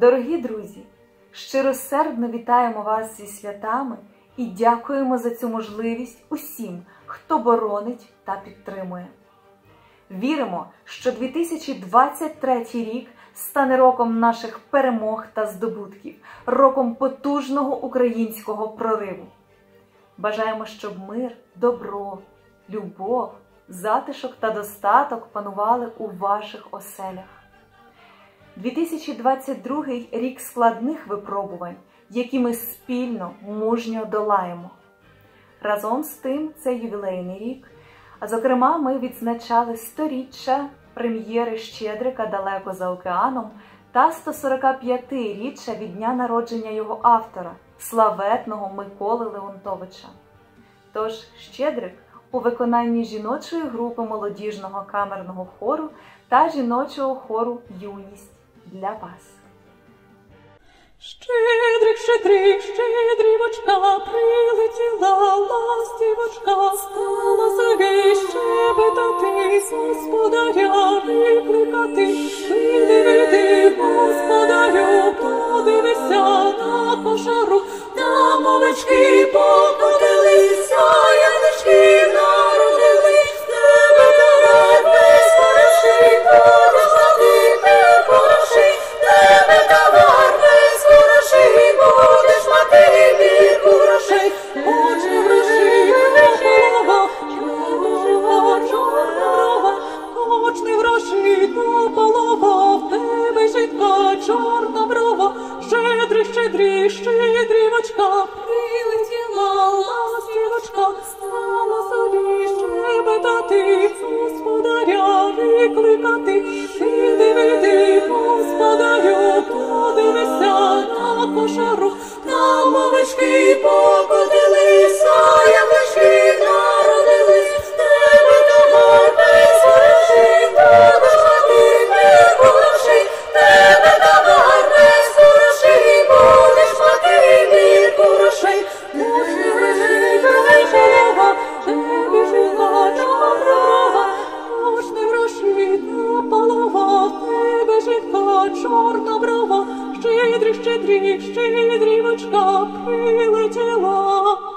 Дорогі друзі, щиросердно вітаємо вас зі святами і дякуємо за цю можливість усім, хто боронить та підтримує. Віримо, що 2023 рік стане роком наших перемог та здобутків, роком потужного українського прориву. Бажаємо, щоб мир, добро, любов, затишок та достаток панували у ваших оселях. 2022 рік складних випробувань, які ми спільно мужньо долаємо. Разом з тим, це ювілейний рік. А зокрема, ми відзначали сторіччя прем'єри Щедрика далеко за океаном та 145-річчя від дня народження його автора, славетного Миколи Леонтовича. Тож Щедрик у виконанні жіночої групи молодіжного камерного хору та жіночого хору Юність для вас. Щедрик, щедрик, щедрівочка, прилетіла ластівочка, стала заги щебетати, господаря викликати. Види, види, господарю, подивися на кошару, там овечки покотилися, щедрий, щедрий, щедрівочка, щедрі, щедрівочка прилетіла.